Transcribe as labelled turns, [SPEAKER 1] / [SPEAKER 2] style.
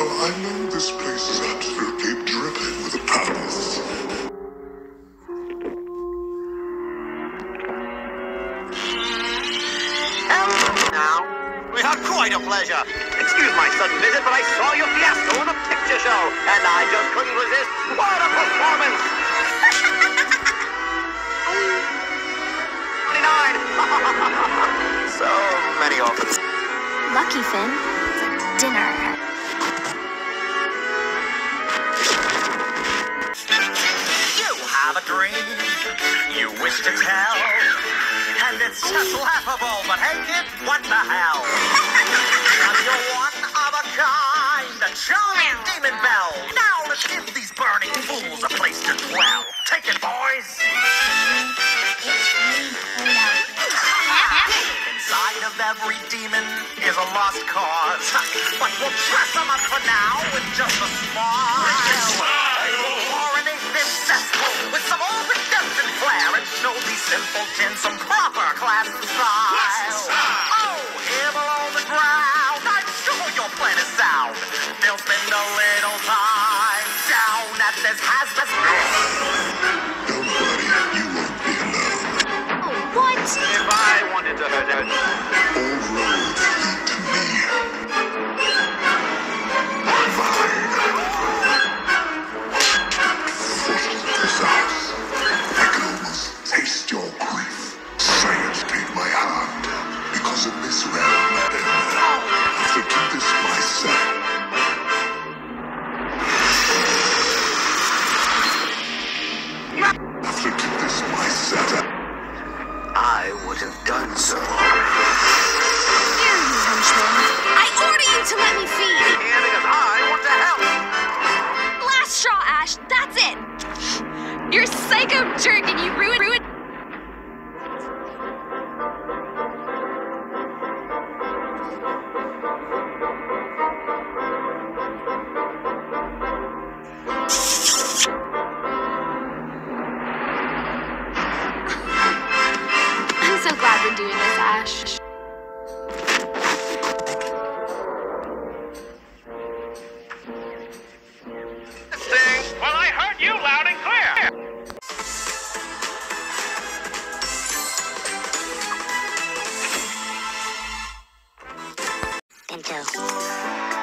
[SPEAKER 1] I know this place is absolutely dripping with a purpose.
[SPEAKER 2] Hello now. We had quite a pleasure. Excuse my sudden visit, but I saw your fiasco in a picture show, and I just couldn't resist. What a performance! 29! so many orphans.
[SPEAKER 3] Lucky Finn. Dinner.
[SPEAKER 2] Have a dream you wish to tell, and it's just laughable, but hey kid, what the hell? Cause you're one of a kind, a charming demon belle. Now let's give these burning fools a place to dwell. Take it, boys. Inside of every demon is a lost cause, but we'll dress them up for now with just a smile. These some proper class and style. Oh, here below the ground, I'm sure your plan is sound. They'll spend a little time down at this Hazbin.
[SPEAKER 3] Last Ash. That's it. You're a psycho jerk and you ruined. ruined. I'm so glad we're doing this, Ash.
[SPEAKER 4] Pinto.